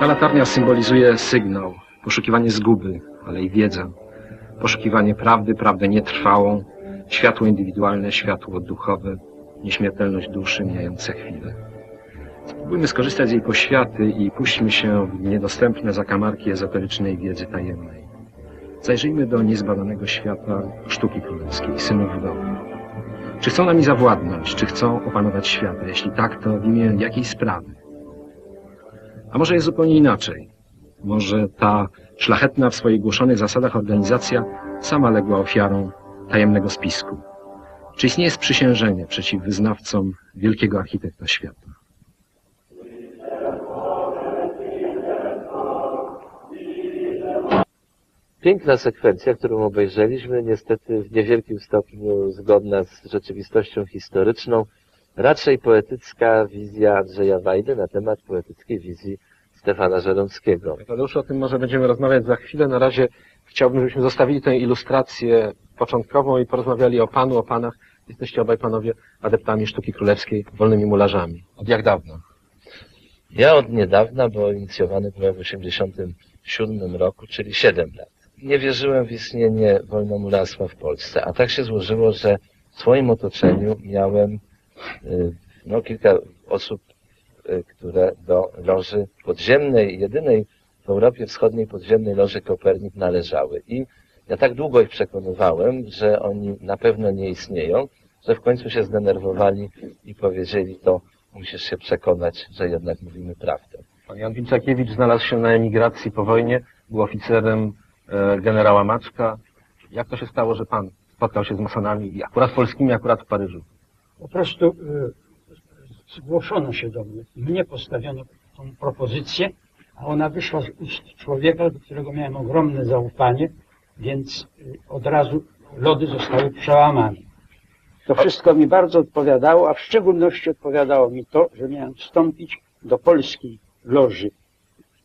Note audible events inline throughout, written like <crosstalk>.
Ta latarnia symbolizuje sygnał, poszukiwanie zguby, ale i wiedzę. Poszukiwanie prawdy, prawdę nietrwałą, światło indywidualne, światło duchowe, nieśmiertelność duszy, mijające chwile. Spróbujmy skorzystać z jej poświaty i puśćmy się w niedostępne zakamarki ezoterycznej wiedzy tajemnej. Zajrzyjmy do niezbadanego świata sztuki królewskiej, synów domu. Czy chcą nami zawładnąć, czy chcą opanować świat? Jeśli tak, to w imię jakiej sprawy? A może jest zupełnie inaczej? Może ta szlachetna w swoich głoszonych zasadach organizacja sama legła ofiarą tajemnego spisku? Czy istnieje sprzysiężenie przeciw wyznawcom wielkiego architekta świata? Piękna sekwencja, którą obejrzeliśmy, niestety w niewielkim stopniu zgodna z rzeczywistością historyczną. Raczej poetycka wizja Andrzeja Wajdy na temat poetyckiej wizji Stefana Żeromskiego. Tadeuszu, o tym może będziemy rozmawiać za chwilę. Na razie chciałbym, żebyśmy zostawili tę ilustrację początkową i porozmawiali o panu, o panach. Jesteście obaj panowie adeptami sztuki królewskiej, wolnymi mularzami. Od jak dawna? Ja od niedawna, bo inicjowany byłem w 1987 roku, czyli 7 lat. Nie wierzyłem w istnienie wolnomularstwa w Polsce, a tak się złożyło, że w swoim otoczeniu miałem no, kilka osób, y, które do loży podziemnej, jedynej w Europie Wschodniej podziemnej loży Kopernik należały. I ja tak długo ich przekonywałem, że oni na pewno nie istnieją, że w końcu się zdenerwowali i powiedzieli to, musisz się przekonać, że jednak mówimy prawdę. Pan Jan Wilczakiewicz znalazł się na emigracji po wojnie, był oficerem e, generała Maczka. Jak to się stało, że pan spotkał się z masonami, akurat polskimi, akurat w Paryżu? Po prostu y, zgłoszono się do mnie. Mnie postawiono tą propozycję, a ona wyszła z ust człowieka, do którego miałem ogromne zaufanie, więc y, od razu lody zostały przełamane. To wszystko mi bardzo odpowiadało, a w szczególności odpowiadało mi to, że miałem wstąpić do polskiej loży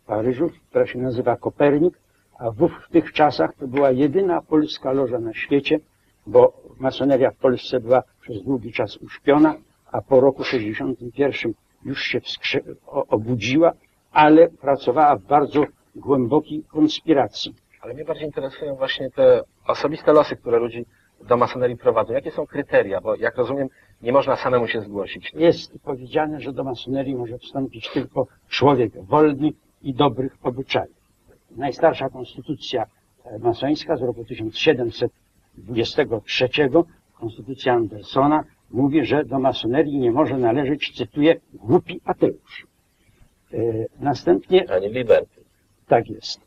w Paryżu, która się nazywa Kopernik, a w, w tych czasach to była jedyna polska loża na świecie, bo masoneria w Polsce była przez długi czas uśpiona, a po roku 61 już się obudziła, ale pracowała w bardzo głębokiej konspiracji. Ale mnie bardziej interesują właśnie te osobiste losy, które ludzi do masonerii prowadzą. Jakie są kryteria? Bo jak rozumiem, nie można samemu się zgłosić. Jest powiedziane, że do masonerii może wstąpić tylko człowiek wolny i dobrych obyczajów. Najstarsza konstytucja e, masońska z roku 1723, konstytucja Andersona, mówi, że do masonerii nie może należeć, cytuję, głupi ateusz. E, Następnie Ani Liberty. Tak jest.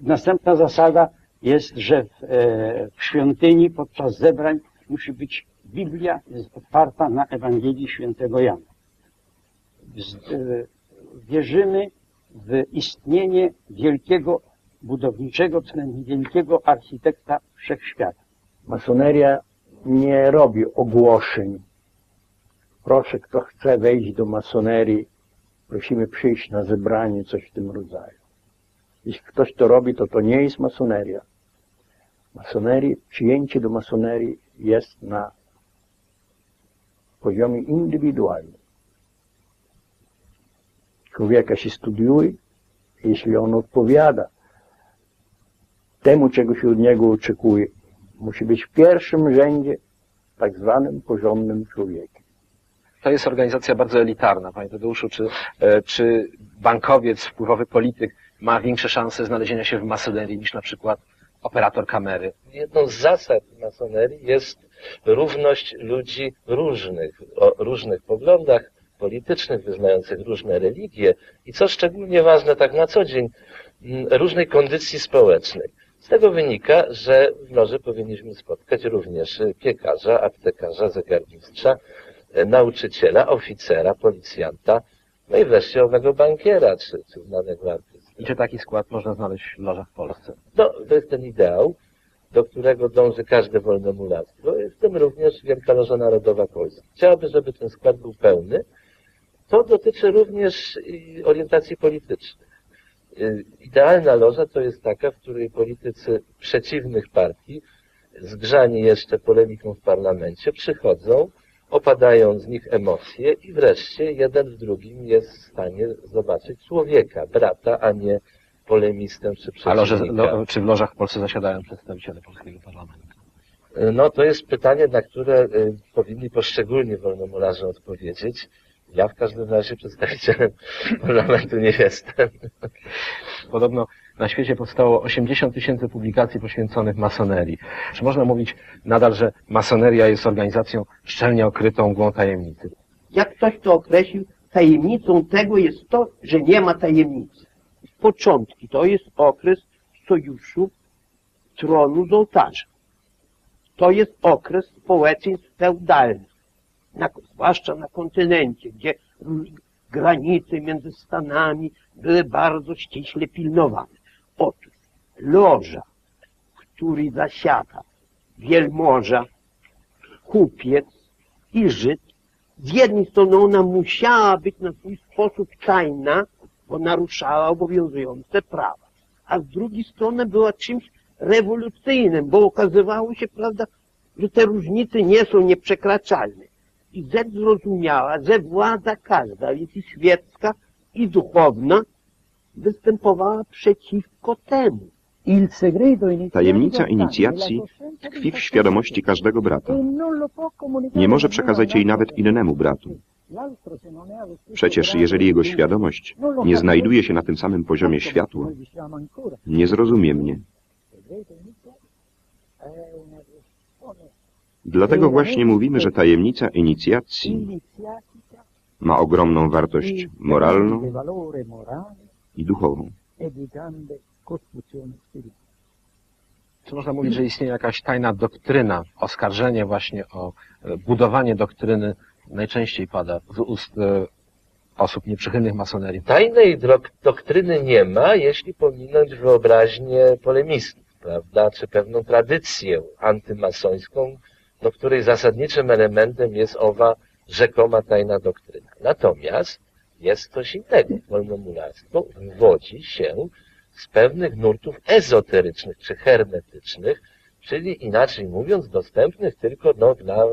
Następna zasada jest, że w, e, w świątyni podczas zebrań musi być Biblia jest otwarta na Ewangelii Świętego Jana. E, wierzymy w istnienie wielkiego budowniczego, czy wielkiego architekta wszechświata. Masoneria nie robi ogłoszeń. Proszę, kto chce wejść do masonerii, prosimy przyjść na zebranie, coś w tym rodzaju. Jeśli ktoś to robi, to to nie jest masoneria. Masonerii, przyjęcie do masonerii jest na poziomie indywidualnym. Człowieka się studiuje, jeśli on odpowiada temu, czego się od niego oczekuje, musi być w pierwszym rzędzie tak zwanym porządnym człowiekiem. To jest organizacja bardzo elitarna, panie Tadeuszu. Czy, e, czy bankowiec, wpływowy polityk ma większe szanse znalezienia się w masonerii niż na przykład operator kamery? Jedną z zasad masonerii jest równość ludzi różnych, o różnych poglądach politycznych, wyznających różne religie i co szczególnie ważne tak na co dzień, różnej kondycji społecznej. Z tego wynika, że w loży powinniśmy spotkać również piekarza, aptekarza, zegarmistrza, e, nauczyciela, oficera, policjanta, no i wreszcie owego bankiera, czy, czy znanego artysty. I czy taki skład można znaleźć w lożach w Polsce? No, to jest ten ideał, do którego dąży każde wolnomularstwo, w tym również Wielka Loża Narodowa Polska. Chciałaby, żeby ten skład był pełny. To dotyczy również orientacji politycznej. Y, Idealna loża to jest taka, w której politycy przeciwnych partii, zgrzani jeszcze polemiką w parlamencie, przychodzą opadają z nich emocje i wreszcie jeden w drugim jest w stanie zobaczyć człowieka, brata, a nie polemistę czy A loże, przeciwnika. lo, czy w lożach w Polsce zasiadają przedstawiciele polskiego parlamentu? No to jest pytanie, na które y, powinni poszczególni wolnomularze odpowiedzieć. Ja w każdym razie przedstawicielem <laughs> parlamentu nie jestem. Podobno na świecie powstało 80 tysięcy publikacji poświęconych masonerii. Czy można mówić nadal, że masoneria jest organizacją szczelnie okrytą mgłą tajemnicy? Jak ktoś to określił, tajemnicą tego jest to, że nie ma tajemnicy. Początki to jest okres sojuszu tronu z ołtarzem. To jest okres społeczeństw feudalnych, na, zwłaszcza na kontynencie, gdzie granice między Stanami były bardzo ściśle pilnowane. Otóż loża, w której zasiada wielmoża, kupiec i Żyd, z jednej strony ona musiała być na swój sposób tajna, bo naruszała obowiązujące prawa, a z drugiej strony była czymś rewolucyjnym, bo okazywało się, prawda, że te różnice nie są nieprzekraczalne. I zrozumiała, że władza każda, więc i świecka, i duchowna, występowała przeciwko temu. Tajemnica inicjacji tkwi w świadomości każdego brata. Nie może przekazać jej nawet innemu bratu. Przecież jeżeli jego świadomość nie znajduje się na tym samym poziomie światła, nie zrozumie mnie. Dlatego właśnie mówimy, że tajemnica inicjacji ma ogromną wartość moralną i duchową. Czy można mówić, że istnieje jakaś tajna doktryna, oskarżenie właśnie o e, budowanie doktryny najczęściej pada z ust e, osób nieprzychylnych masonerii? Tajnej doktryny nie ma, jeśli pominąć wyobraźnię polemistów, prawda, czy pewną tradycję antymasońską, do której zasadniczym elementem jest owa rzekoma tajna doktryna. Natomiast jest coś innego. Wolnomularstwo wywodzi się z pewnych nurtów ezoterycznych czy hermetycznych, czyli inaczej mówiąc, dostępnych tylko no, dla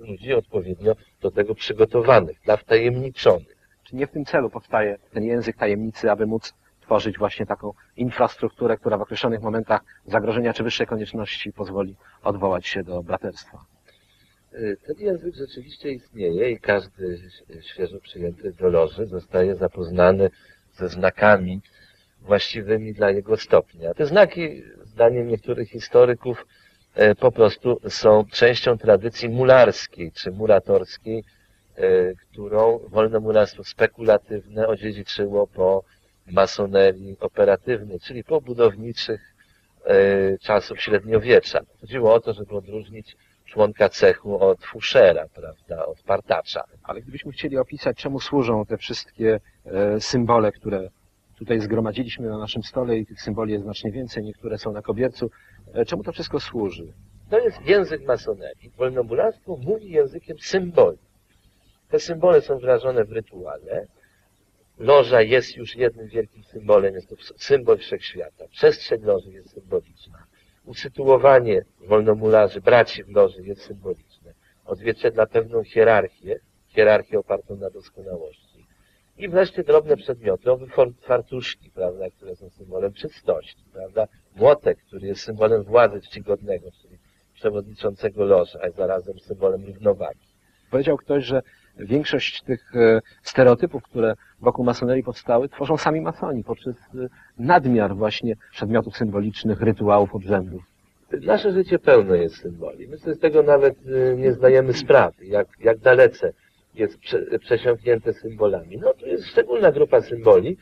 ludzi odpowiednio do tego przygotowanych, dla wtajemniczonych. Czy nie w tym celu powstaje ten język tajemnicy, aby móc tworzyć właśnie taką infrastrukturę, która w określonych momentach zagrożenia czy wyższej konieczności pozwoli odwołać się do braterstwa? Y, Ten język rzeczywiście istnieje i każdy świeżo przyjęty do loży zostaje zapoznany ze znakami właściwymi dla jego stopnia. Te znaki, zdaniem niektórych historyków, e, po prostu są częścią tradycji mularskiej czy muratorskiej, e, którą wolne mularstwo spekulatywne odziedziczyło po masonerii operatywnej, czyli po budowniczych e, czasów średniowiecza. Chodziło o to, żeby odróżnić członka cechu od fuszera, prawda, od partacza. Ale gdybyśmy chcieli opisać, czemu służą te wszystkie e, symbole, które tutaj zgromadziliśmy na naszym stole i tych symboli jest znacznie więcej, niektóre są na kobiercu, e, czemu to wszystko służy? To jest język masonerii. Wolnomularstwo mówi językiem symboli. Te symbole są wyrażone w rytuale. Loża jest już jednym wielkim symbolem, jest to symbol wszechświata. Przestrzeń loży jest symboliczna. Usytuowanie wolnomularzy, braci w loży jest symboliczne. Odzwierciedla pewną hierarchię, hierarchię opartą na doskonałości. I wreszcie drobne przedmioty, owe fartuszki, prawda, które są symbolem czystości, prawda. Młotek, który jest symbolem władzy czcigodnego, czyli przewodniczącego loży, a zarazem symbolem równowagi. Powiedział ktoś, że większość tych e, stereotypów, które wokół masonerii powstały, tworzą sami masoni poprzez e, nadmiar właśnie przedmiotów symbolicznych, rytuałów, obrzędów. Nasze życie pełne jest symboli. My sobie z tego nawet y, nie zdajemy sprawy, jak, jak dalece jest prze, przesiąknięte symbolami. No to jest szczególna grupa symboli,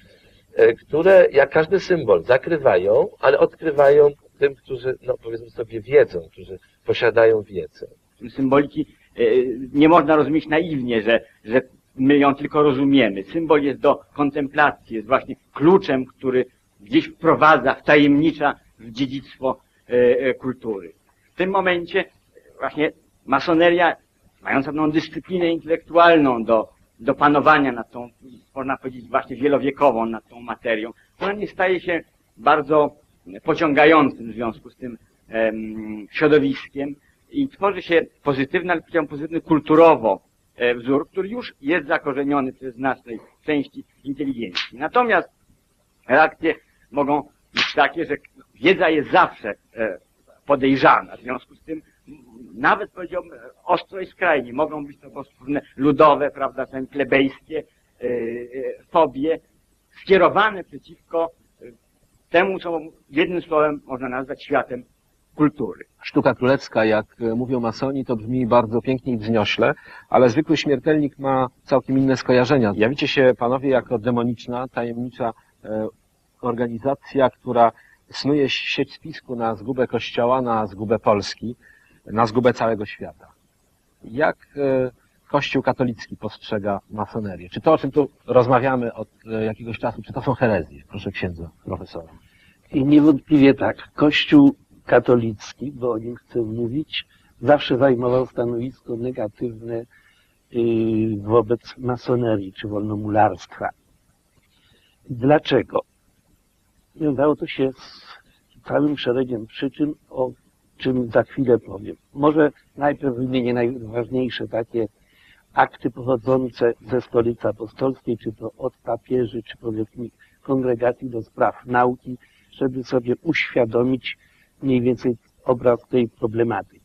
e, które jak każdy symbol zakrywają, ale odkrywają tym, którzy, no powiedzmy sobie, wiedzą, którzy posiadają wiedzę. symboliki e, nie można rozumieć naiwnie, że, że my ją tylko rozumiemy. Symbol jest do kontemplacji, jest właśnie kluczem, który gdzieś wprowadza, wtajemnicza w dziedzictwo e, e, kultury. W tym momencie właśnie masoneria, mająca pewną dyscyplinę intelektualną do, do panowania nad tą, można powiedzieć, właśnie wielowiekową nad tą materią, ona nie staje się bardzo pociągającym w związku z tym em, środowiskiem, i tworzy się pozytywny, ale powiedziałem pozytywny kulturowo e, wzór, który już jest zakorzeniony przez znacznej części inteligencji. Natomiast reakcje mogą być takie, że wiedza jest zawsze e, podejrzana. W związku z tym nawet powiedziałbym e, ostro i skrajnie mogą być to po prostu ludowe, prawda, czasami plebejskie fobie skierowane przeciwko temu, co jednym słowem można nazwać światem kultury. Sztuka królewska, jak e, mówią masoni, to brzmi bardzo pięknie i wzniośle, ale zwykły śmiertelnik ma całkiem inne skojarzenia. Jawicie się panowie jako demoniczna, tajemnicza e, organizacja, która snuje sieć spisku na zgubę Kościoła, na zgubę Polski, na zgubę całego świata. Jak e, Kościół katolicki postrzega masonerię? Czy to, o czym tu rozmawiamy od jakiegoś czasu, czy to są herezje? Proszę księdza profesora. I niewątpliwie tak. Kościół katolicki, bo o nim chcę mówić, zawsze zajmował stanowisko negatywne yy, wobec masonerii czy wolnomularstwa. Dlaczego? Wiązało to się z całym szeregiem przyczyn, o czym za chwilę powiem. Może najpierw wymienię najważniejsze takie akty pochodzące ze stolicy apostolskiej, czy to od papieży, czy powiedzmy kongregacji do spraw nauki, żeby sobie uświadomić mniej więcej obraz tej problematyki.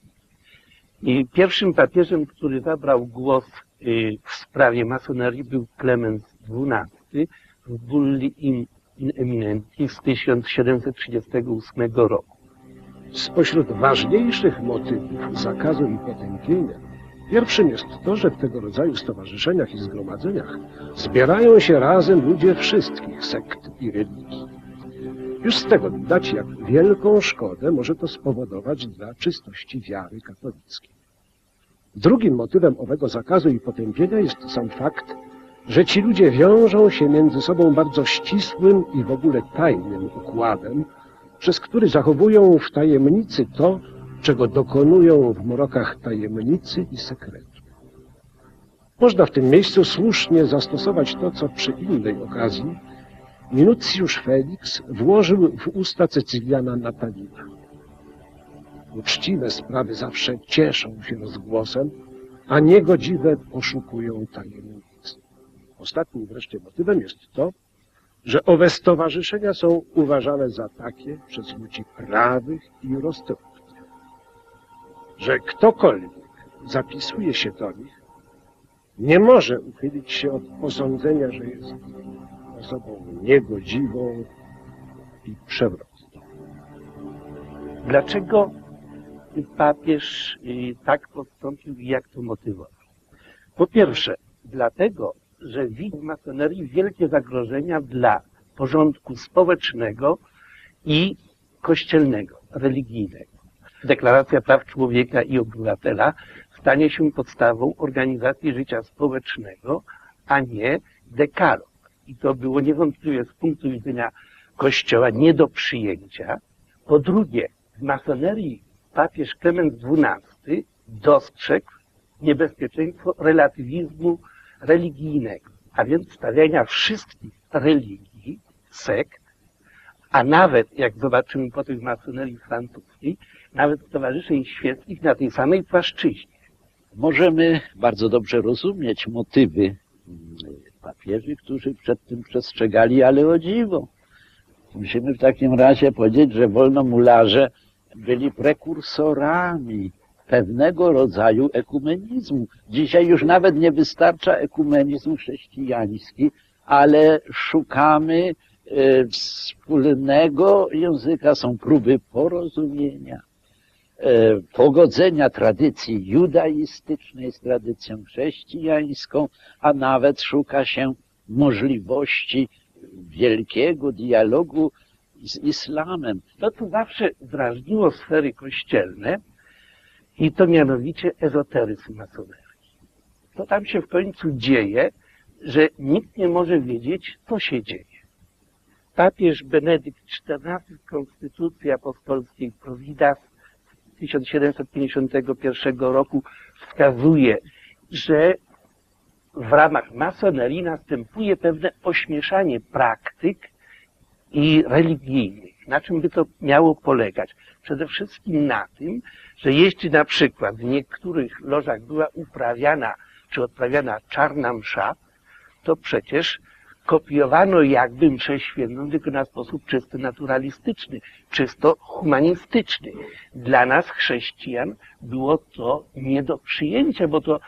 I pierwszym papieżem, który zabrał głos y, w sprawie masonerii był Klemens XII w Bulli in, in Eminenti z 1738 roku. Spośród ważniejszych motywów zakazu i potępienia pierwszym jest to, że w tego rodzaju stowarzyszeniach i zgromadzeniach zbierają się razem ludzie wszystkich sekt i religii. Już z tego widać, jak wielką szkodę może to spowodować dla czystości wiary katolickiej. Drugim motywem owego zakazu i potępienia jest sam fakt, że ci ludzie wiążą się między sobą bardzo ścisłym i w ogóle tajnym układem, przez który zachowują w tajemnicy to, czego dokonują w mrokach tajemnicy i sekretu. Można w tym miejscu słusznie zastosować to, co przy innej okazji Minucjusz Felix włożył w usta Cecyliana Natalina. Uczciwe sprawy zawsze cieszą się rozgłosem, a niegodziwe poszukują tajemnicy. Ostatnim wreszcie motywem jest to, że owe stowarzyszenia są uważane za takie przez ludzi prawych i roztropnych. Że ktokolwiek zapisuje się do nich, nie może uchylić się od posądzenia, że jest osobą niegodziwą i przewrotną. Dlaczego papież y, tak postąpił i jak to motywował? Po pierwsze, dlatego, że widzi w masonerii wielkie zagrożenia dla porządku społecznego i kościelnego, religijnego. Deklaracja Praw Człowieka i Obywatela stanie się podstawą organizacji życia społecznego, a nie dekalog. I to było niewątpliwie z punktu widzenia Kościoła nie do przyjęcia. Po drugie, w masonerii papież Klemens XII dostrzegł niebezpieczeństwo relatywizmu religijnego, a więc stawiania wszystkich religii, sekt, a nawet, jak zobaczymy potem w masonerii francuskiej, nawet stowarzyszeń świeckich na tej samej płaszczyźnie. Możemy bardzo dobrze rozumieć motywy mm, papieży, którzy przed tym przestrzegali, ale o dziwo. Musimy w takim razie powiedzieć, że wolnomularze byli prekursorami pewnego rodzaju ekumenizmu. Dzisiaj już nawet nie wystarcza ekumenizm chrześcijański, ale szukamy e, wspólnego języka, są próby porozumienia, pogodzenia tradycji judaistycznej z tradycją chrześcijańską, a nawet szuka się możliwości wielkiego dialogu z islamem. To, co zawsze drażniło sfery kościelne, i to mianowicie ezoteryzm masonerii. To tam się w końcu dzieje, że nikt nie może wiedzieć, co się dzieje. Papież Benedykt XIV w Konstytucji Apostolskiej Providas z 1751 roku wskazuje, że w ramach masonerii następuje pewne ośmieszanie praktyk i religijnych. Na czym by to miało polegać? Przede wszystkim na tym, że jeśli na przykład w niektórych lożach była uprawiana czy odprawiana czarna msza, to przecież kopiowano jakby mszę świętą tylko na sposób czysto naturalistyczny, czysto humanistyczny. Dla nas, chrześcijan, było to nie do przyjęcia, bo to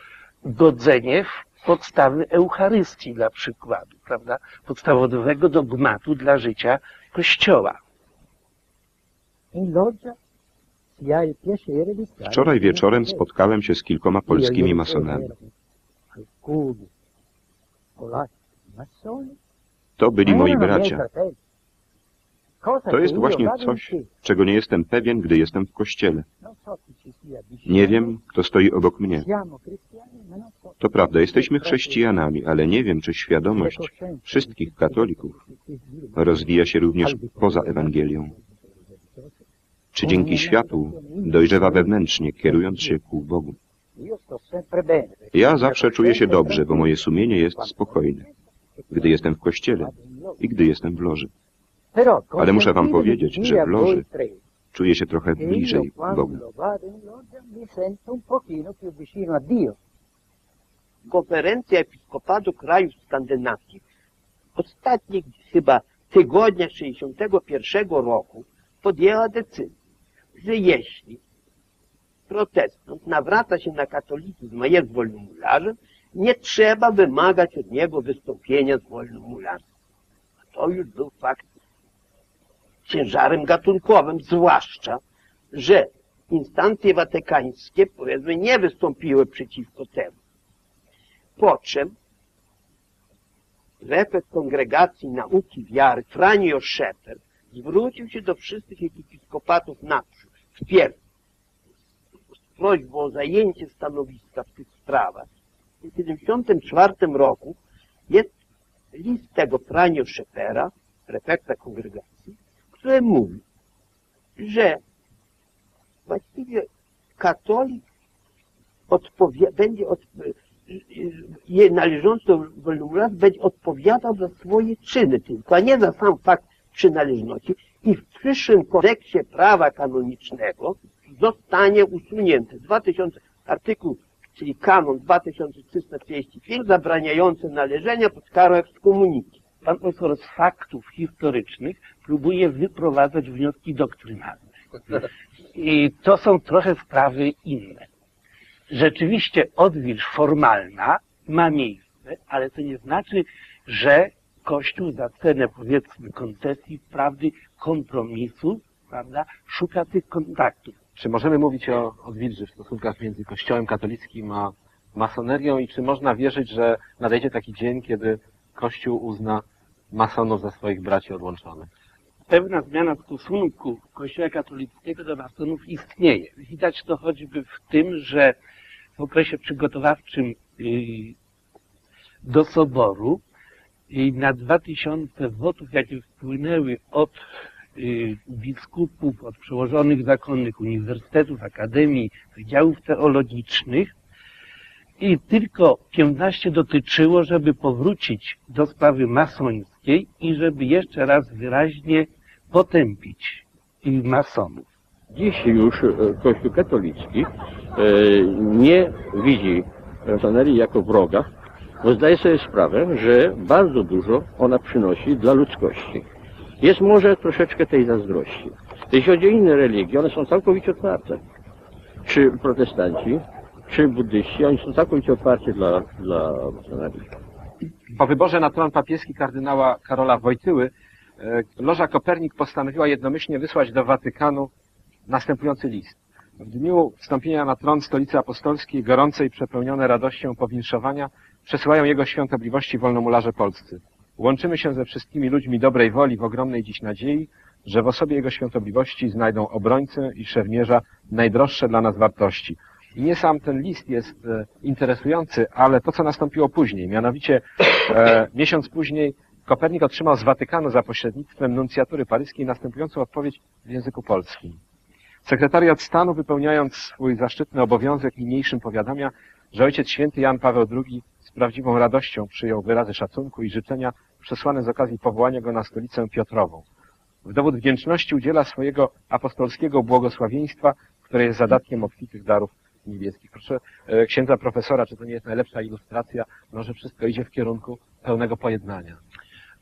godzenie w podstawy Eucharystii dla przykładu, prawda? Podstawowego dogmatu dla życia Kościoła. Wczoraj wieczorem spotkałem się z kilkoma polskimi masonami. To byli moi bracia. To jest właśnie coś, czego nie jestem pewien, gdy jestem w kościele. Nie wiem, kto stoi obok mnie. To prawda, jesteśmy chrześcijanami, ale nie wiem, czy świadomość wszystkich katolików rozwija się również poza Ewangelią. Czy dzięki światłu dojrzewa wewnętrznie, kierując się ku Bogu. Ja zawsze czuję się dobrze, bo moje sumienie jest spokojne, gdy jestem w kościele i gdy jestem w loży. Ale muszę wam powiedzieć, że w loży czuję się trochę bliżej Bogu. Konferencja Episkopatu Krajów Skandynawskich ostatnich chyba tygodniach 61 roku podjęła decyzję, że jeśli protestant nawraca się na katolicyzm, a jest wolnomularzem, nie trzeba wymagać od niego wystąpienia z wolnomularstwa. A to już był fakt ciężarem gatunkowym, zwłaszcza, że instancje watykańskie, powiedzmy, nie wystąpiły przeciwko temu. Po czym prefekt Kongregacji Nauki Wiary, Franio Szefer, zwrócił się do wszystkich episkopatów naprzód, wpierw z prośbą o zajęcie stanowiska w tych sprawach. W 1974 roku jest list tego Franio Szefera, prefekta kongregacji, który mówi, że właściwie katolik odpowie, będzie od, je należący do wolnomularstwa będzie odpowiadał za swoje czyny tylko, a nie za sam fakt przynależności. I w przyszłym kodeksie prawa kanonicznego zostanie usunięty. 2000 artykuł, czyli kanon 2335 zabraniający należenia pod karą ekskomuniki. Pan profesor z faktów historycznych próbuje wyprowadzać wnioski doktrynalne. I to są trochę sprawy inne. Rzeczywiście odwilż formalna ma miejsce, ale to nie znaczy, że Kościół za cenę powiedzmy koncesji, prawdy, kompromisu, prawda, szuka tych kontaktów. Czy możemy mówić o odwilży w stosunkach między Kościołem katolickim a masonerią i czy można wierzyć, że nadejdzie taki dzień, kiedy Kościół uzna masonów za swoich braci odłączonych? Pewna zmiana stosunku Kościoła katolickiego do masonów istnieje. Widać to choćby w tym, że w okresie przygotowawczym yy, do soboru yy, na 2000 wotów, jakie wpłynęły od biskupów, od przełożonych zakonnych uniwersytetów, akademii, wydziałów teologicznych, i tylko 15 dotyczyło, żeby powrócić do sprawy masońskiej i żeby jeszcze raz wyraźnie potępić masonów. Dziś już e, Kościół katolicki e, nie widzi masonerii jako wroga, bo zdaje sobie sprawę, że bardzo dużo ona przynosi dla ludzkości. Jest może troszeczkę tej zazdrości. Jeśli chodzi o inne religie, one są całkowicie otwarte. Czy protestanci, czy buddyści, oni są całkowicie otwarci dla, dla masonerii. Po wyborze na tron papieski kardynała Karola Wojtyły, e, Loża Kopernik postanowiła jednomyślnie wysłać do Watykanu następujący list. W dniu wstąpienia na tron stolicy apostolskiej, gorące i przepełnione radością powinszowania, przesyłają jego świątobliwości wolnomularze polscy. Łączymy się ze wszystkimi ludźmi dobrej woli w ogromnej dziś nadziei, że w osobie jego świątobliwości znajdą obrońcę i szermierza najdroższe dla nas wartości. I nie sam ten list jest e, interesujący, ale to, co nastąpiło później. Mianowicie e, miesiąc później Kopernik otrzymał z Watykanu za pośrednictwem nuncjatury paryskiej następującą odpowiedź w języku polskim. Sekretariat Stanu, wypełniając swój zaszczytny obowiązek niniejszym powiadamia, że Ojciec Święty Jan Paweł II z prawdziwą radością przyjął wyrazy szacunku i życzenia przesłane z okazji powołania go na stolicę Piotrową. w dowód wdzięczności udziela swojego apostolskiego błogosławieństwa, które jest zadatkiem obfitych darów niebieskich. Proszę e, księdza profesora, czy to nie jest najlepsza ilustracja, no, że wszystko idzie w kierunku pełnego pojednania.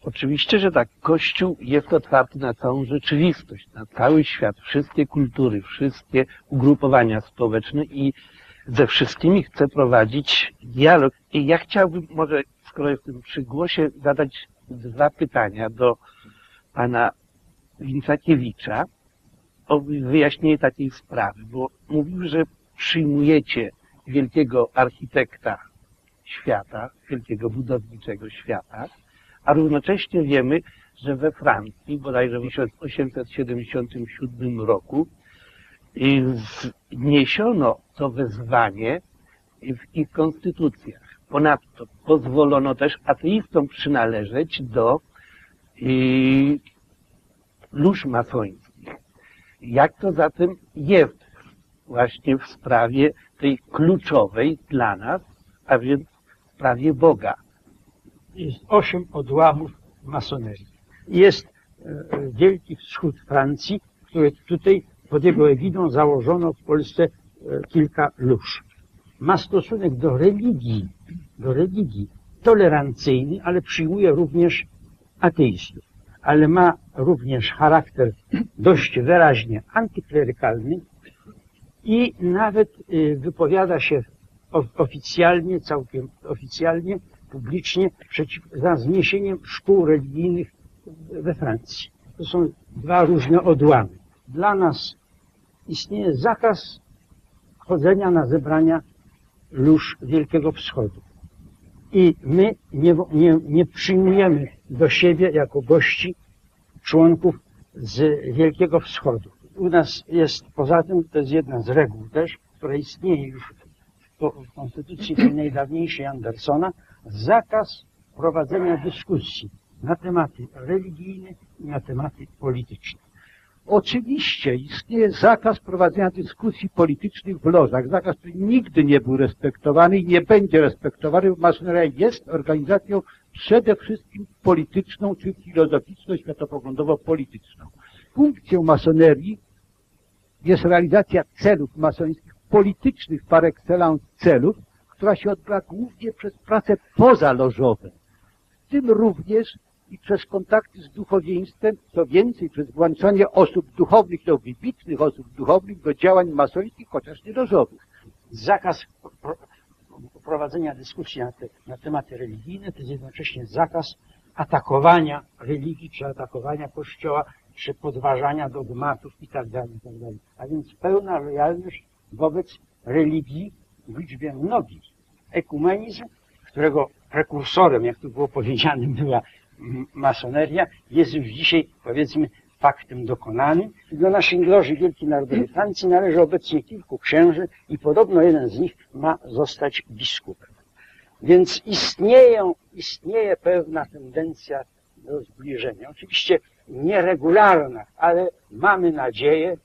Oczywiście, że tak. Kościół jest otwarty na całą rzeczywistość, na cały świat, wszystkie kultury, wszystkie ugrupowania społeczne i ze wszystkimi chce prowadzić dialog. I ja chciałbym może, skoro jestem przy głosie, zadać dwa pytania do pana Wincakiewicza o wyjaśnienie takiej sprawy, bo mówił, że przyjmujecie wielkiego architekta świata, wielkiego budowniczego świata, a równocześnie wiemy, że we Francji, bodajże w 1877 roku, y, zniesiono to wezwanie w ich konstytucjach. Ponadto pozwolono też ateistom przynależeć do y, lóż masońskich. Jak to zatem jest właśnie w sprawie tej kluczowej dla nas, a więc w sprawie Boga? jest osiem odłamów masonerii. Jest e, e, Wielki Wschód Francji, który tutaj pod jego egidą założono w Polsce e, kilka lóż. Ma stosunek do religii, do religii tolerancyjny, ale przyjmuje również ateistów. Ale ma również charakter dość wyraźnie antyklerykalny i nawet y, wypowiada się oficjalnie, całkiem oficjalnie publicznie przeciw, za zniesieniem szkół religijnych we Francji. To są dwa różne odłamy. Dla nas istnieje zakaz chodzenia na zebrania lóż Wielkiego Wschodu. I my nie, nie, nie przyjmujemy do siebie jako gości członków z Wielkiego Wschodu. U nas jest, poza tym, to jest jedna z reguł też, która istnieje już w, konstytucji najdawniejszej Andersona, zakaz prowadzenia dyskusji na tematy religijne i na tematy polityczne. Oczywiście istnieje zakaz prowadzenia dyskusji politycznych w lożach. Zakaz, który nigdy nie był respektowany i nie będzie respektowany, bo masoneria jest organizacją przede wszystkim polityczną czy filozoficzno-światopoglądowo-polityczną. Funkcją masonerii jest realizacja celów masońskich, politycznych par excellence celów, która się odbywa głównie przez prace pozalożowe. W tym również i przez kontakty z duchowieństwem, co więcej, przez włączanie osób duchownych, to wybitnych osób duchownych do działań masońskich, chociaż nie lożowych. Zakaz pro- prowadzenia dyskusji na, te, na tematy religijne to jest jednocześnie zakaz atakowania religii, czy atakowania kościoła, czy podważania dogmatów itd. itd. A więc pełna lojalność wobec religii w liczbie mnogich. Ekumenizm, którego prekursorem, jak tu było powiedziane, była masoneria, jest już dzisiaj, powiedzmy, faktem dokonanym. Do naszej loży Wielkiej Narodowej Francji należy obecnie kilku księży i podobno jeden z nich ma zostać biskupem. Więc istnieją, istnieje pewna tendencja do zbliżenia. Oczywiście nieregularna, ale mamy nadzieję,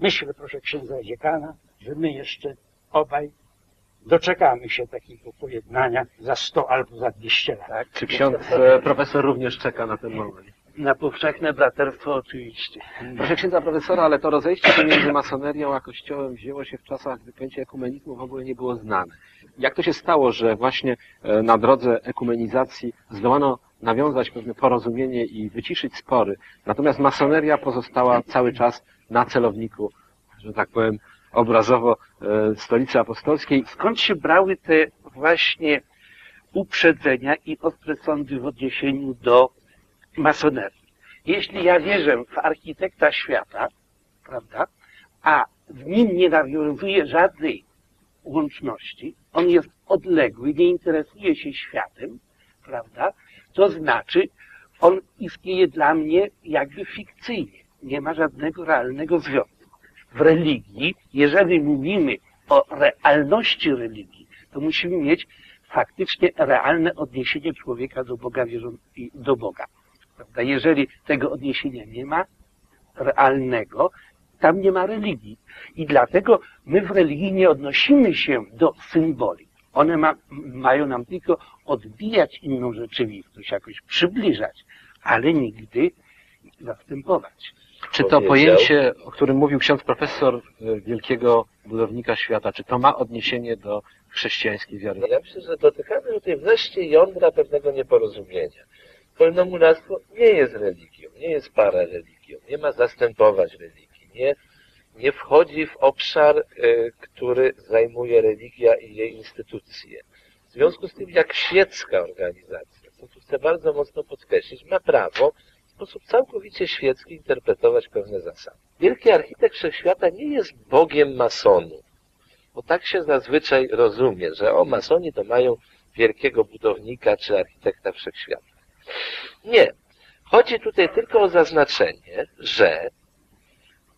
myślę, proszę księdza dziekana, że my jeszcze obaj doczekamy się takiego pojednania za 100 albo za 200 lat. Tak? Czy ksiądz e, profesor również czeka na ten moment? Na powszechne braterstwo oczywiście. Proszę księdza profesora, ale to rozejście pomiędzy masonerią a kościołem wzięło się w czasach, gdy pojęcie ekumenizmu w ogóle nie było znane. Jak to się stało, że właśnie e, na drodze ekumenizacji zdołano nawiązać pewne porozumienie i wyciszyć spory, natomiast masoneria pozostała cały czas na celowniku, że tak powiem, obrazowo e, stolicy apostolskiej. Skąd się brały te właśnie uprzedzenia i ostre sądy w odniesieniu do masonerii? Jeśli ja wierzę w architekta świata, prawda, a w nim nie nawiązuje żadnej łączności, on jest odległy, nie interesuje się światem, prawda, to znaczy on istnieje dla mnie jakby fikcyjnie, nie ma żadnego realnego związku. W religii, jeżeli mówimy o realności religii, to musimy mieć faktycznie realne odniesienie człowieka do Boga, wierzą do Boga. Prawda? Jeżeli tego odniesienia nie ma, realnego, tam nie ma religii. I dlatego my w religii nie odnosimy się do symboli. One ma, mają nam tylko odbijać inną rzeczywistość, jakoś przybliżać, ale nigdy zastępować. Czy to pojęcie, o którym mówił ksiądz profesor e, wielkiego budownika świata, czy to ma odniesienie do chrześcijańskiej wiary? Ja myślę, że dotykamy tutaj wreszcie jądra pewnego nieporozumienia. Wolnomularstwo nie jest religią, nie jest parareligią, nie ma zastępować religii, nie, nie wchodzi w obszar, y, który zajmuje religia i jej instytucje. W związku z tym, jak świecka organizacja, co tu chcę bardzo mocno podkreślić, ma prawo sposób całkowicie świecki interpretować pewne zasady. Wielki architekt wszechświata nie jest bogiem masonów, bo tak się zazwyczaj rozumie, że o masoni to mają wielkiego budownika czy architekta wszechświata. Nie. Chodzi tutaj tylko o zaznaczenie, że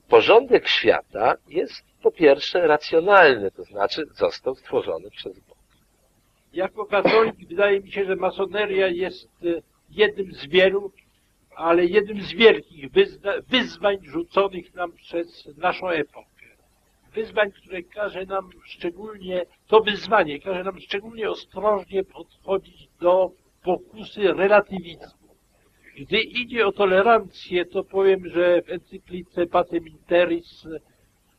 porządek świata jest po pierwsze racjonalny, to znaczy został stworzony przez Boga. Jako katolik wydaje mi się, że masoneria jest e, jednym z wielu, ale jednym z wielkich wyzwań rzuconych nam przez naszą epokę. Wyzwań, które każe nam szczególnie, to wyzwanie każe nam szczególnie ostrożnie podchodzić do pokusy relatywizmu. Gdy idzie o tolerancję, to powiem, że w encyklice Pacem Interis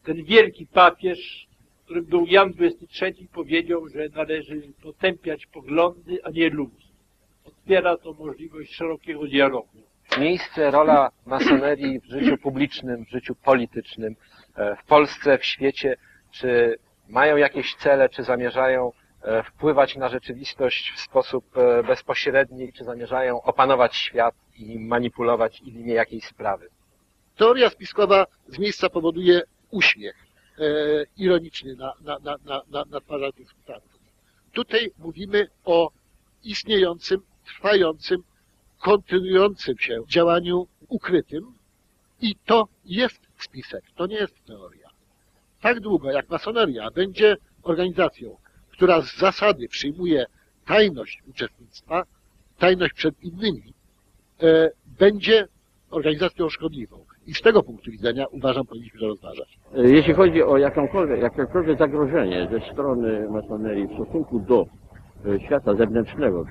ten wielki papież, którym był Jan XXIII, powiedział, że należy potępiać poglądy, a nie ludzi. Otwiera to możliwość szerokiego dialogu. Miejsce, rola masonerii w życiu publicznym, w życiu politycznym, e, w Polsce, w świecie, czy mają jakieś cele, czy zamierzają e, wpływać na rzeczywistość w sposób e, bezpośredni, czy zamierzają opanować świat i manipulować w imię jakiejś sprawy. Teoria spiskowa z miejsca powoduje uśmiech e, ironiczny na, na, na, na, na, na twarzach dyskutantów. Tutaj mówimy o istniejącym, trwającym, kontynuującym się działaniu ukrytym i to jest spisek, to nie jest teoria. Tak długo jak masoneria będzie organizacją, która z zasady przyjmuje tajność uczestnictwa, tajność przed innymi, e, będzie organizacją szkodliwą. I z tego punktu widzenia uważam, powinniśmy to rozważać. Jeśli chodzi o jakąkolwiek, jakiekolwiek zagrożenie ze strony masonerii w stosunku do e, świata zewnętrznego,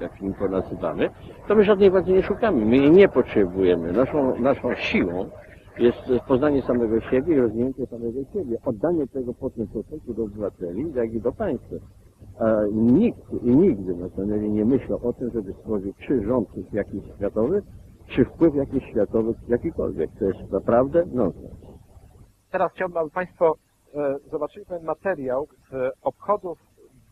jak, nim to nazywamy, to my żadnej władzy nie szukamy. My jej nie potrzebujemy. Naszą, naszą siłą jest poznanie samego siebie i rozwinięcie samego siebie. Oddanie tego potem stosunku do obywateli, jak i do państwa. A nikt i nigdy masonerii nie myślał o tym, żeby stworzyć czy rząd jakiś światowy, czy wpływ jakiś światowy, jakikolwiek. To jest naprawdę nonsens. Teraz chciałbym, aby Państwo e, zobaczyli ten materiał z obchodów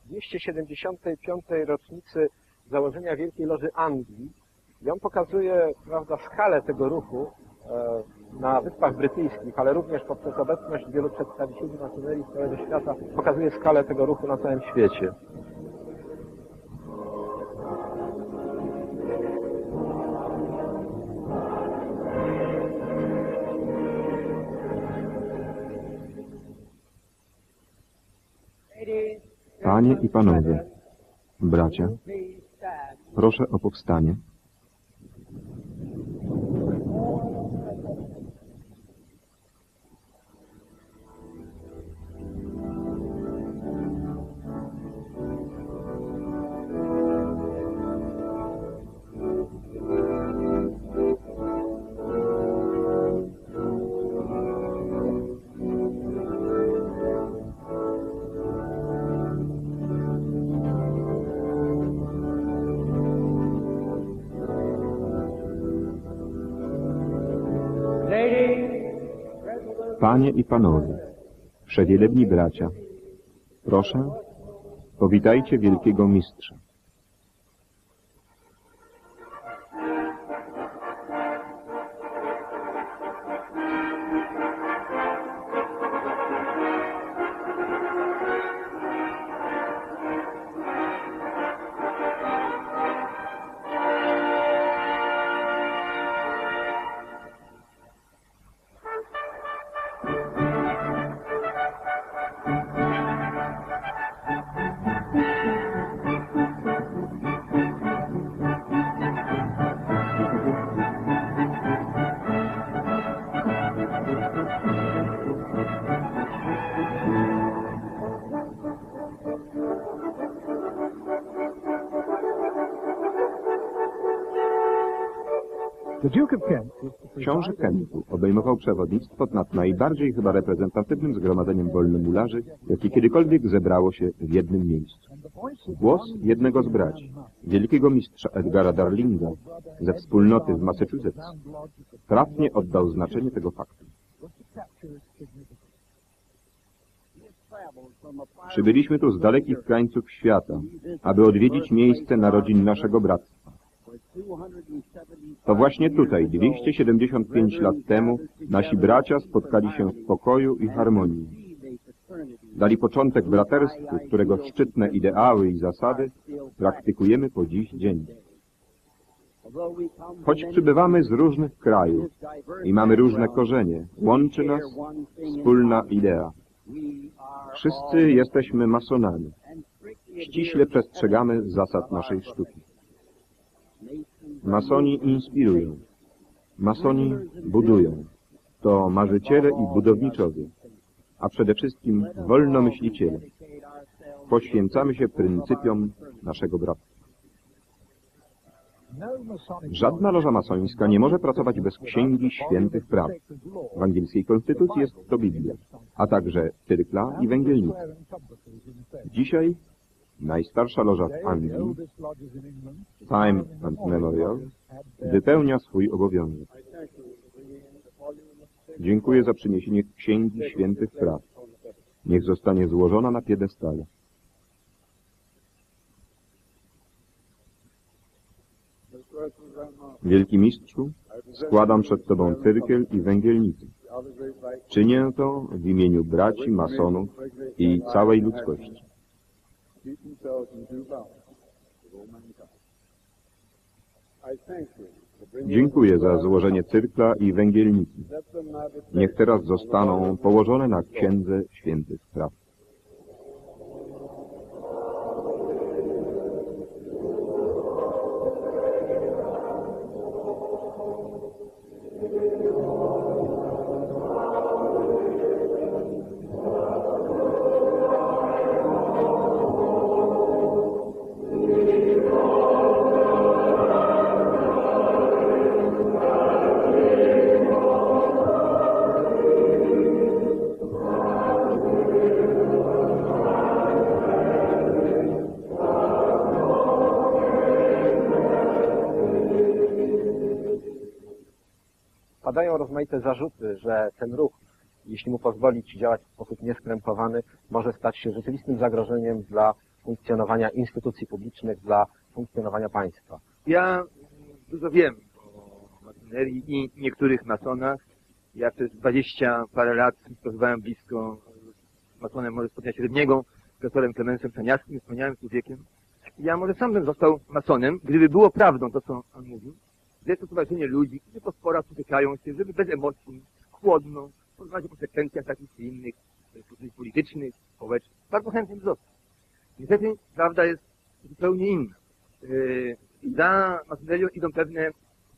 275. rocznicy założenia Wielkiej Loży Anglii. I on pokazuje prawda, skalę tego ruchu e, na Wyspach Brytyjskich, ale również poprzez obecność wielu przedstawicieli masonerii z całego świata pokazuje skalę tego ruchu na całym świecie. Panie i panowie, bracia, proszę o powstanie. Panie i panowie, przewielebni bracia, proszę, powitajcie wielkiego mistrza. Książę Kentu obejmował przewodnictwo nad najbardziej chyba reprezentatywnym zgromadzeniem wolnomularzy, jakie kiedykolwiek zebrało się w jednym miejscu. Głos jednego z braci, wielkiego mistrza Edgara Darlinga ze wspólnoty w Massachusetts, trafnie oddał znaczenie tego faktu. Przybyliśmy tu z dalekich krańców świata, aby odwiedzić miejsce narodzin naszego bractwa. To właśnie tutaj, 275 lat temu, nasi bracia spotkali się w pokoju i harmonii. Dali początek braterstwu, którego szczytne ideały i zasady praktykujemy po dziś dzień. Choć przybywamy z różnych krajów i mamy różne korzenie, łączy nas wspólna idea. Wszyscy jesteśmy masonami. Ściśle przestrzegamy zasad naszej sztuki. Masoni inspirują. Masoni budują. To marzyciele i budowniczowie, a przede wszystkim wolnomyśliciele. Poświęcamy się pryncypiom naszego bractwa. Żadna loża masońska nie może pracować bez Księgi Świętych Praw. W angielskiej konstytucji jest to Biblia, a także Tyrkla i Węgielnicy. Dzisiaj najstarsza loża w Anglii, Time and Memorial, wypełnia swój obowiązek. Dziękuję za przyniesienie Księgi Świętych Praw. Niech zostanie złożona na piedestale. Wielki Mistrzu, składam przed Tobą cyrkiel i węgielnicę. Czynię to w imieniu braci, masonów i całej ludzkości. Dziękuję za złożenie cyrkla i węgielnicy. Niech teraz zostaną położone na Księdze Świętych Praw. Rozmaite zarzuty, że ten ruch, jeśli mu pozwolić działać w sposób nieskrępowany, może stać się rzeczywistym zagrożeniem dla funkcjonowania instytucji publicznych, dla funkcjonowania państwa. Ja dużo wiem o masonerii i niektórych masonach. Ja przez 20 parę lat sprawowałem blisko z masonem może spotkać średniego, profesorem Klemensem Czaniaskim, wspaniałym człowiekiem. Ja może sam bym został masonem, gdyby było prawdą to, co on mówił, jest to stowarzyszenie ludzi, którzy po sporach spotykają się, żeby bez emocji, chłodno, porozmawiać o konsekwencjach takich czy innych, e, politycznych, społecznych. Bardzo chętnie został. Niestety prawda jest zupełnie inna. Yy, za masonerią idą pewne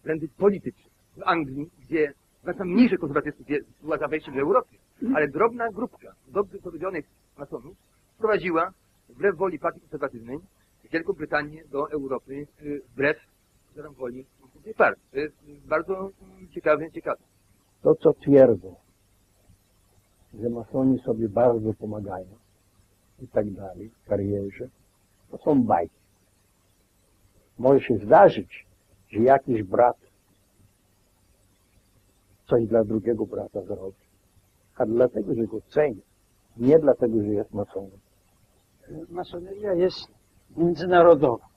trendy polityczne. W Anglii, gdzie znacznie mniejsze konserwatystów była za wejściem do Europy, ale drobna grupka dobrze zrobionych masonów wprowadziła, wbrew woli partii konserwatywnej, Wielką Brytanię do Europy, yy, wbrew woli partii. To jest bardzo ciekawe, ciekawe. To, co twierdzą, że masoni sobie bardzo pomagają i tak dalej w karierze, to są bajki. Może się zdarzyć, że jakiś brat coś dla drugiego brata zrobi, a dlatego, że go ceni, nie dlatego, że jest masonem. Masoneria jest międzynarodowa.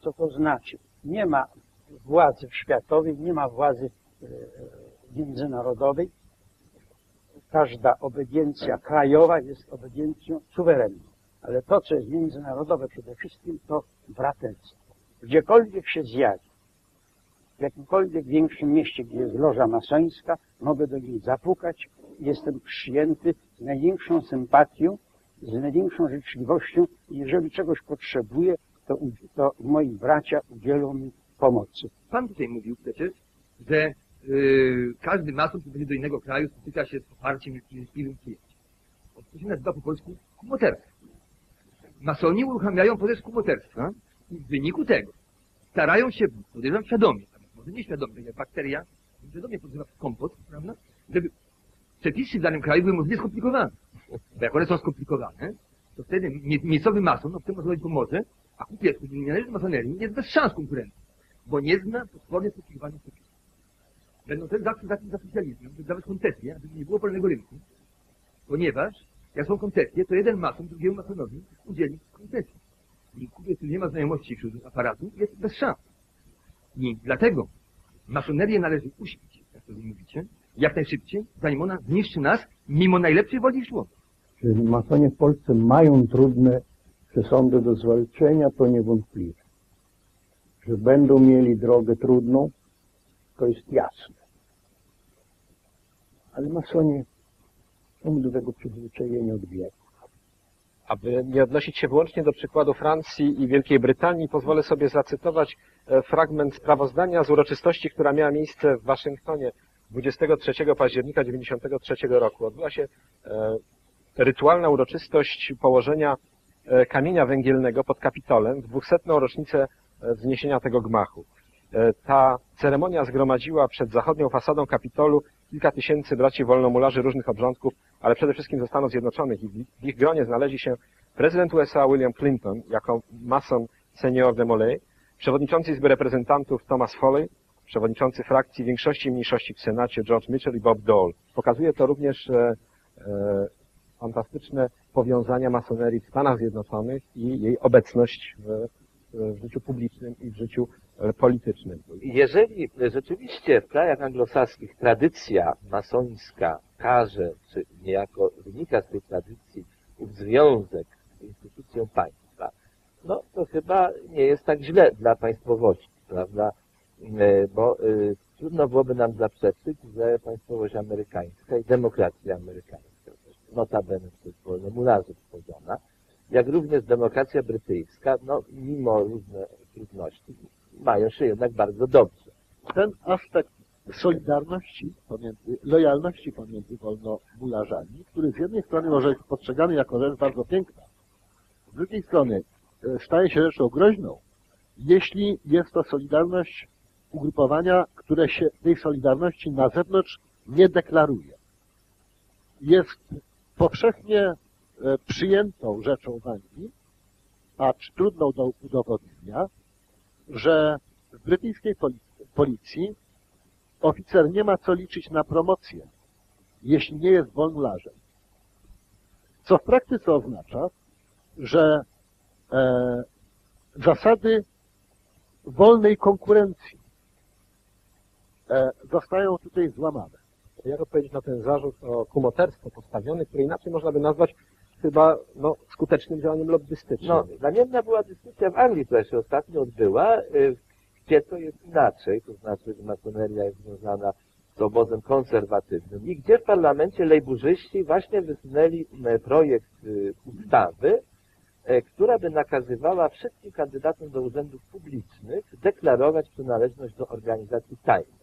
Co to znaczy? Nie ma władzy światowej, nie ma władzy e, międzynarodowej. Każda obediencja krajowa jest obediencją suwerenną. Ale to, co jest międzynarodowe przede wszystkim, to braterstwo. Gdziekolwiek się zjawi, w jakimkolwiek większym mieście, gdzie jest loża masońska, mogę do niej zapukać. Jestem przyjęty z największą sympatią, z największą życzliwością. Jeżeli czegoś potrzebuję, to, to moi bracia udzielą mi pomocy. Pan tutaj mówił przecież, że yy, każdy mason, który będzie do innego kraju, spotyka się z poparciem i piwym przyjęciem. To się nazywa po polsku kumoterstwo. Masoni uruchamiają proces kumoterstwa i w wyniku tego starają się, podejrzewam świadomie, może nieświadomie, tak jak bakteria, świadomie podżywa kompost, prawda? Żeby przepisy w danym kraju były możliwie skomplikowane. Bo jak one są skomplikowane, to wtedy mie- miejscowy mason, no w tym masonowi pomoże, a kupiec, który nie należy do masonerii, jest bez szans konkurencji, bo nie zna potwornie skomplikowanych przepisów. Będą też zawsze za, za socjalizmem, żeby dawać koncesje, żeby nie było wolnego rynku, ponieważ jak są koncesje, to jeden mason drugiemu masonowi udzieli koncesji. I kupiec, który nie ma znajomości wśród aparatu, jest bez szans. I dlatego masonerię należy uśpić, jak to mówicie, jak najszybciej, zanim ona zniszczy nas, mimo najlepszej woli człowieka. Że masonie w Polsce mają trudne przesądy do zwalczenia, to niewątpliwe. Że będą mieli drogę trudną, to jest jasne. Ale masonie są do tego przyzwyczajeni od wieku. Aby nie odnosić się wyłącznie do przykładu Francji i Wielkiej Brytanii, pozwolę sobie zacytować e, fragment sprawozdania z uroczystości, która miała miejsce w Waszyngtonie 23 października 1993 roku. Odbyła się e, rytualna uroczystość położenia e, kamienia węgielnego pod Kapitolem w 200. rocznicę wzniesienia tego gmachu. E, Ta ceremonia zgromadziła przed zachodnią fasadą Kapitolu kilka tysięcy braci wolnomularzy różnych obrządków, ale przede wszystkim ze Stanów Zjednoczonych i w ich gronie znaleźli się prezydent USA William Clinton jako mason senior de Molay, przewodniczący Izby Reprezentantów Thomas Foley, przewodniczący frakcji większości i mniejszości w Senacie George Mitchell i Bob Dole. Pokazuje to również e, e, fantastyczne powiązania masonerii w Stanach Zjednoczonych i jej obecność w, w życiu publicznym i w życiu e, politycznym. Jeżeli rzeczywiście w krajach anglosaskich tradycja masońska każe, czy niejako wynika z tej tradycji związek z instytucją państwa, no to chyba nie jest tak źle dla państwowości, prawda? E, Bo e, trudno byłoby nam zaprzeczyć, że państwowość amerykańska i demokracja amerykańska, notabene przez wolnomularzy tworzona, jak również demokracja brytyjska, no mimo różne trudności, mają się jednak bardzo dobrze. ten aspekt solidarności pomiędzy, lojalności pomiędzy wolnomularzami, który z jednej strony może być postrzegany jako rzecz bardzo piękna, z drugiej strony e, staje się rzeczą groźną, jeśli jest to solidarność ugrupowania, które się tej solidarności na zewnątrz nie deklaruje. Jest powszechnie przyjętą rzeczą w Anglii, acz trudną do udowodnienia, że w brytyjskiej poli- policji oficer nie ma co liczyć na promocję, jeśli nie jest wolnularzem. Co w praktyce oznacza, że e, zasady wolnej konkurencji e, zostają tutaj złamane. Jak odpowiedzieć na ten zarzut o kumoterstwo postawiony, który inaczej można by nazwać chyba no, skutecznym działaniem lobbystycznym. No, znamienna była dyskusja w Anglii, która się ostatnio odbyła, y, gdzie to jest inaczej, to znaczy, że masoneria jest związana z obozem konserwatywnym i gdzie w parlamencie lejburzyści właśnie wysunęli projekt y, ustawy, e, która by nakazywała wszystkim kandydatom do urzędów publicznych deklarować przynależność do organizacji tajnych.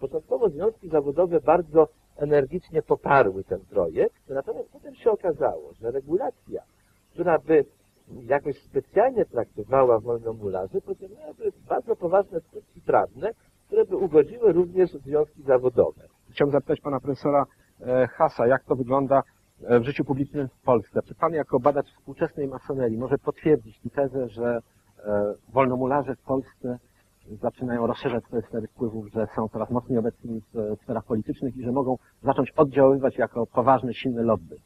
Początkowo związki zawodowe bardzo energicznie poparły ten projekt, natomiast potem się okazało, że regulacja, która by jakoś specjalnie traktowała wolnomularzy, pociągnęłaby bardzo poważne skutki prawne, które by ugodziły również związki zawodowe. Chciałbym zapytać pana profesora e, Hasa, jak to wygląda e, w życiu publicznym w Polsce. Czy pan jako badacz współczesnej masonerii może potwierdzić tę tezę, że e, wolnomularze w Polsce zaczynają rozszerzać swoje sfery wpływów, że są coraz mocniej obecni w e, sferach politycznych i że mogą zacząć oddziaływać jako poważny, silny lobby?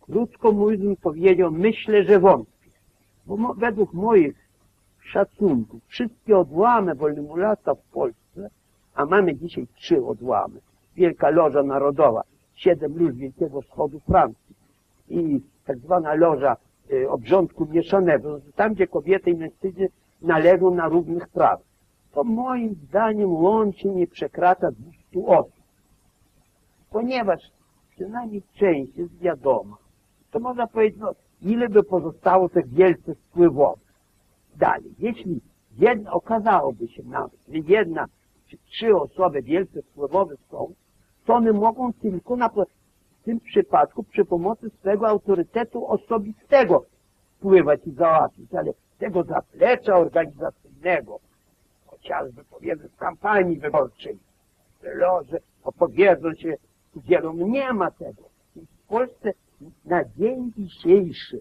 Krótko mówiąc powiedział, myślę, że wątpię. Bo według moich szacunków wszystkie odłamy wolnomularstwa w Polsce, a mamy dzisiaj trzy odłamy. Wielka Loża Narodowa, siedem lóż Wielkiego Wschodu Francji i tak zwana Loża y, obrządku mieszanego, tam gdzie kobiety i mężczyźni należą na równych prawach. To moim zdaniem łącznie nie przekracza 200 osób. Ponieważ przynajmniej część jest wiadoma, to można powiedzieć, no, ile by pozostało tych wielce wpływowych. Dalej, jeśli jedna, okazałoby się nawet, że jedna czy trzy osoby wielce wpływowe są, to one mogą tylko na, w tym przypadku przy pomocy swego autorytetu osobistego wpływać i załatwić, ale tego zaplecza organizacyjnego, chociażby powiedzmy w kampanii wyborczej, loże opowiedzą się wielu. Nie ma tego. W Polsce na dzień dzisiejszy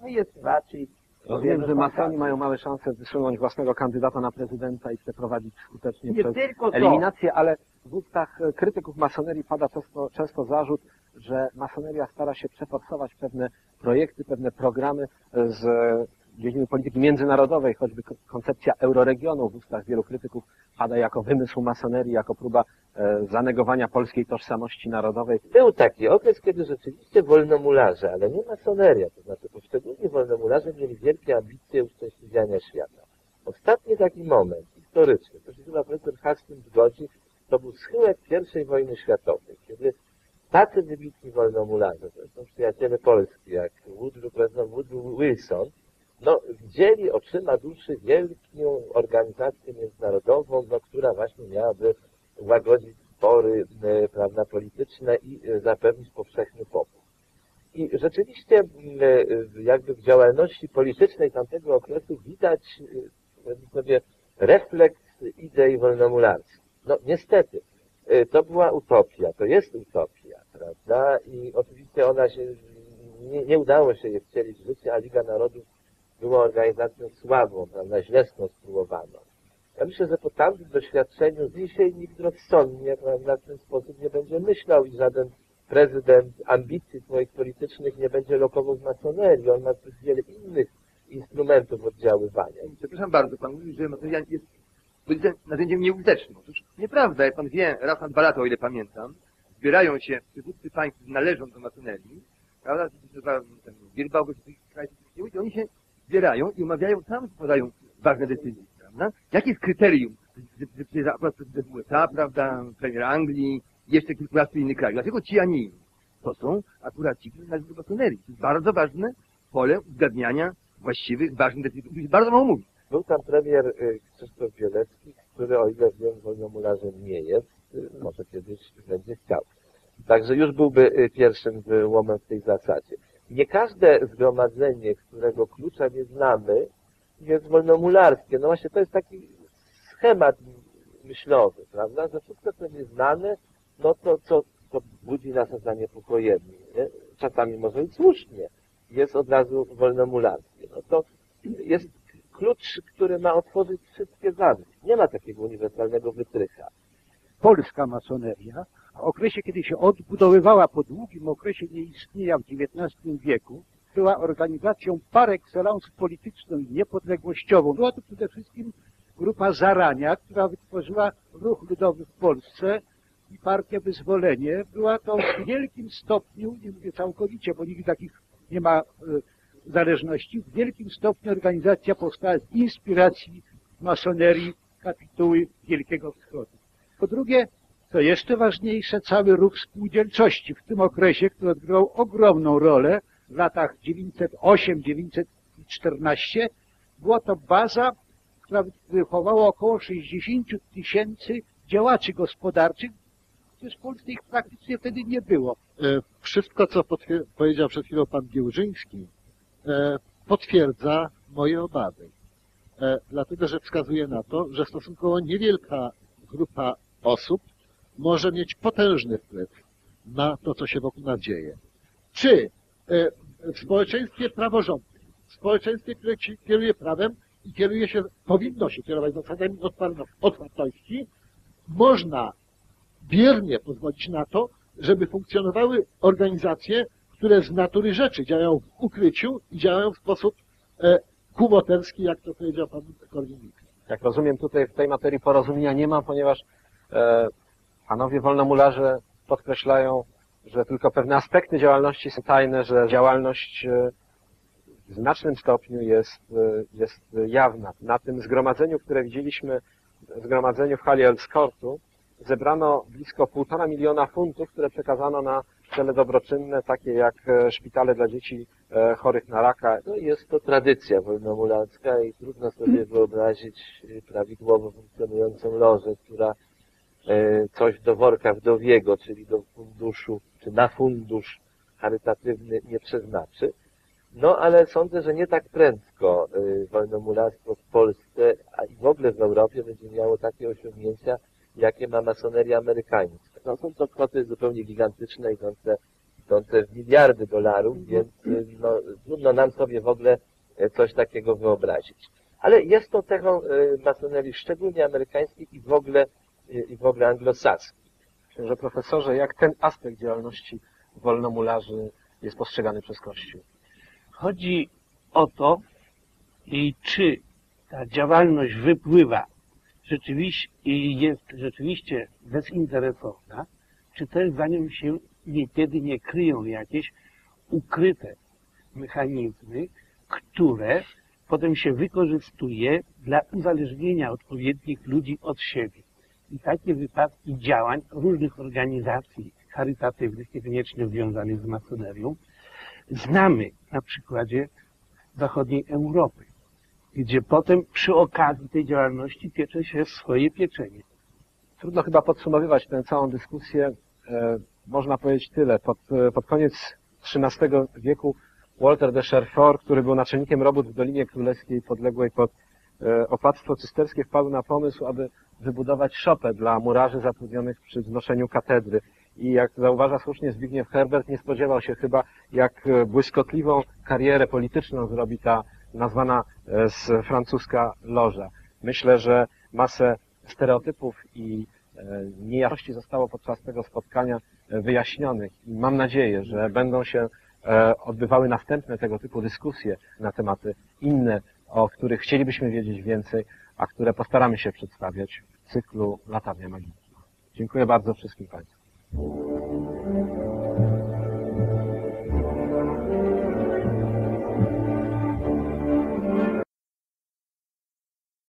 to jest raczej Rozumiem, że masoni mają małe szanse wysunąć własnego kandydata na prezydenta i przeprowadzić skutecznie Nie przez tylko to. eliminację, ale w ustach e, krytyków masonerii pada często, często zarzut, że masoneria stara się przeforsować pewne projekty, pewne programy e, z dziedziny polityki międzynarodowej, choćby koncepcja euroregionu w ustach wielu krytyków pada jako wymysł masonerii, jako próba e, zanegowania polskiej tożsamości narodowej. Był taki okres, kiedy rzeczywiście wolnomularze, ale nie masoneria, to znaczy poszczególni wolnomularze mieli wielkie ambicje uszczęśliwiania świata. Ostatni taki moment historyczny, to się chyba profesor Hastings zgodzi, to był schyłek I wojny światowej, kiedy tacy wybitni wolnomularze, to są przyjaciele Polski, jak Woodrow, Woodrow Wilson, no, widzieli oczyma duszy wielką organizację międzynarodową, no, która właśnie miałaby łagodzić spory e, prawda, polityczne i e, zapewnić powszechny pokój. I rzeczywiście e, jakby w działalności politycznej tamtego okresu widać sobie refleks idei wolnomularskich. No niestety, to była utopia, to jest utopia, prawda? I oczywiście ona się, nie, nie udało się jej wcielić w życie, a Liga Narodów była organizacją słabą, prawda, źle skonstruowaną. Ja myślę, że po tamtym doświadczeniu dzisiaj nikt rozsądnie prawda, w ten sposób nie będzie myślał i żaden prezydent ambicji swoich politycznych nie będzie lokował w masonerii. On ma zbyt wiele innych instrumentów oddziaływania. Przepraszam bardzo, pan mówi, że masoneria jest narzędziem nieużytecznym. Otóż nieprawda, jak pan wie, raz na dwa lata, o ile pamiętam, zbierają się przywódcy państw, należą do masonerii, prawda, oni się zbierają i omawiają, tam podają ważne decyzje, prawda? Jakie jest kryterium, że, że, że akurat prezydent USA, prawda, premier Anglii, jeszcze kilkunastu innych krajów. Dlaczego ci, a nie inni? To są akurat ci, którzy należą do. To jest bardzo ważne pole uzgadniania właściwych, ważnych decyzji, o których bardzo mało mówi. Był tam premier y, Krzysztof Bielecki, który o ile wiem wolnomularzem nie jest, y, może kiedyś będzie chciał. Także już byłby y, pierwszym wyłomem w tej zasadzie. Nie każde zgromadzenie, którego klucza nie znamy, jest wolnomularskie. No właśnie to jest taki schemat myślowy, prawda, że wszystko co nieznane, no to co, co budzi nas zaniepokojenie, nie? czasami może i słusznie, jest od razu wolnomularskie. No to jest klucz, który ma otworzyć wszystkie zamki. Nie ma takiego uniwersalnego wytrycha. polska masoneria, okresie, kiedy się odbudowywała po długim okresie nieistnienia w XIX wieku, była organizacją par excellence polityczną i niepodległościową. Była to przede wszystkim grupa Zarania, która wytworzyła ruch ludowy w Polsce i Partia Wyzwolenie. Była to w wielkim stopniu, nie mówię całkowicie, bo nigdy takich nie ma e, zależności, w wielkim stopniu organizacja powstała z inspiracji masonerii kapituły Wielkiego Wschodu. Po drugie, co jeszcze ważniejsze, cały ruch spółdzielczości w tym okresie, który odgrywał ogromną rolę w latach 908-914, była to baza, która wychowała około 60 tysięcy działaczy gospodarczych, przecież w Polsce ich praktycznie wtedy nie było. E, Wszystko, co powiedział przed chwilą pan Giełżyński, e, potwierdza moje obawy. E, Dlatego, że wskazuje na to, że stosunkowo niewielka grupa osób może mieć potężny wpływ na to, co się wokół nas dzieje. Czy e, w społeczeństwie praworządnym, w społeczeństwie, które kieruje prawem i kieruje się, powinno się kierować zasadami otwarto- otwartości, można biernie pozwolić na to, żeby funkcjonowały organizacje, które z natury rzeczy działają w ukryciu i działają w sposób e, kumoterski, jak to powiedział pan Korwin-Mikke. Jak rozumiem, tutaj w tej materii porozumienia nie ma, ponieważ e, panowie wolnomularze podkreślają, że tylko pewne aspekty działalności są tajne, że działalność e, w znacznym stopniu jest, e, jest jawna. Na tym zgromadzeniu, które widzieliśmy, zgromadzeniu w hali Elskortu, zebrano blisko półtora miliona funtów, które przekazano na cele dobroczynne, takie jak e, szpitale dla dzieci chorych na raka. No jest to tradycja wolnomularska i trudno sobie wyobrazić y, prawidłowo funkcjonującą lożę, która coś do worka wdowiego, czyli do funduszu, czy na fundusz charytatywny nie przeznaczy. No ale sądzę, że nie tak prędko y, wolnomularstwo w Polsce, a i w ogóle w Europie będzie miało takie osiągnięcia, jakie ma masoneria amerykańska. No, są to kwoty zupełnie gigantyczne, idące, idące w miliardy dolarów, więc y, no, trudno nam sobie w ogóle coś takiego wyobrazić. Ale jest to cechą masonerii szczególnie amerykańskiej i w ogóle, i w ogóle anglosaskiej. Księże profesorze, jak ten aspekt działalności wolnomularzy jest postrzegany przez Kościół? Chodzi o to, i czy ta działalność wypływa rzeczywiście i jest rzeczywiście bezinteresowna, czy też za nią się niekiedy nie kryją jakieś ukryte mechanizmy, które potem się wykorzystuje dla uzależnienia odpowiednich ludzi od siebie. I takie wypadki działań różnych organizacji charytatywnych, niekoniecznie związanych z masonerią, znamy na przykładzie zachodniej Europy, gdzie potem przy okazji tej działalności piecze się swoje pieczenie. Trudno chyba podsumowywać tę całą dyskusję. E, można powiedzieć tyle. Pod, e, pod koniec XIII wieku Walter de Cherfort, który był naczelnikiem robót w Dolinie Królewskiej podległej pod e, opłatstwo cysterskie, wpadł na pomysł, aby wybudować szopę dla murarzy zatrudnionych przy wznoszeniu katedry. I jak zauważa słusznie Zbigniew Herbert, nie spodziewał się chyba, jak e, błyskotliwą karierę polityczną zrobi ta nazwana e, z francuska loża. Myślę, że masę stereotypów i e, niejasności zostało podczas tego spotkania wyjaśnionych i mam nadzieję, że będą się odbywały następne tego typu dyskusje na tematy inne, o których chcielibyśmy wiedzieć więcej, a które postaramy się przedstawiać w cyklu Latarnia Magiczna. Dziękuję bardzo wszystkim Państwu.